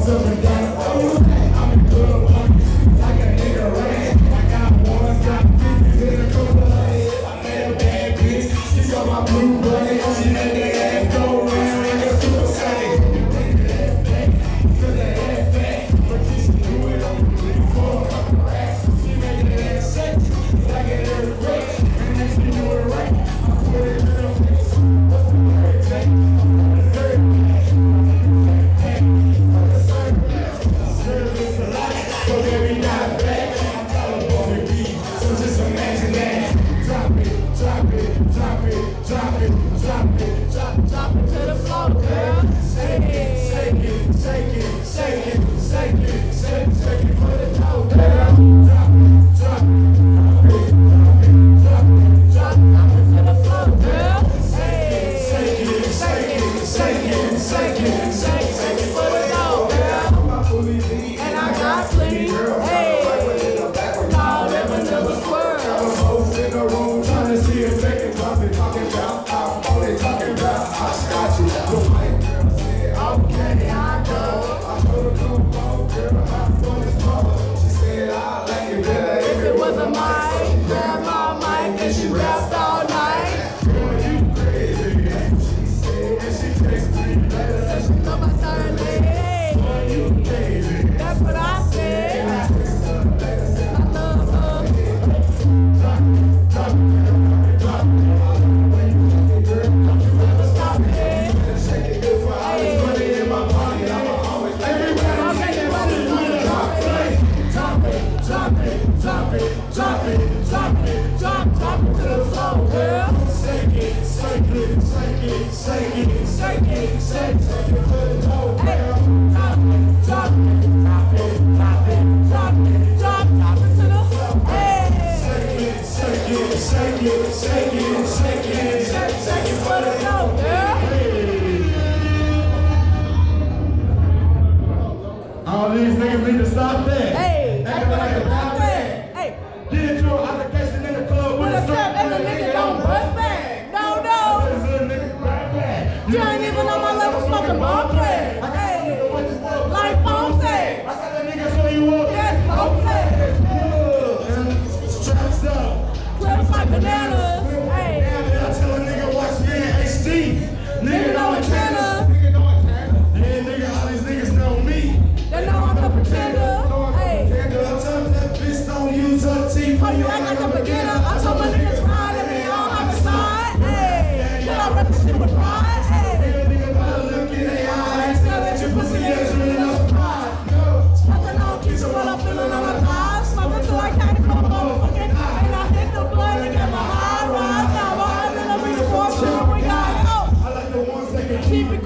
Once every day, I will Say it, say it, say it. mais é shake it, shake it, shake it, shake it, shake shake it. Shake it, shake it, shake it, shake it, shake it, shake, shake your foot toe. All these niggas need to stop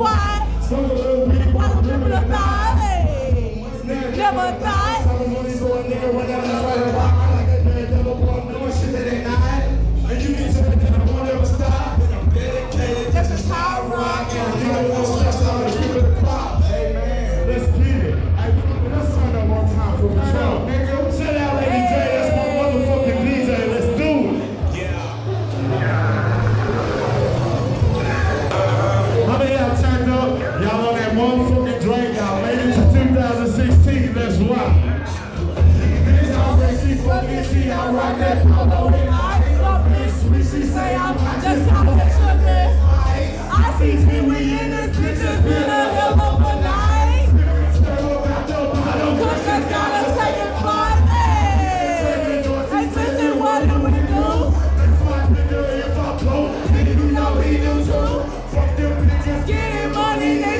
quite what a. Never die. get money,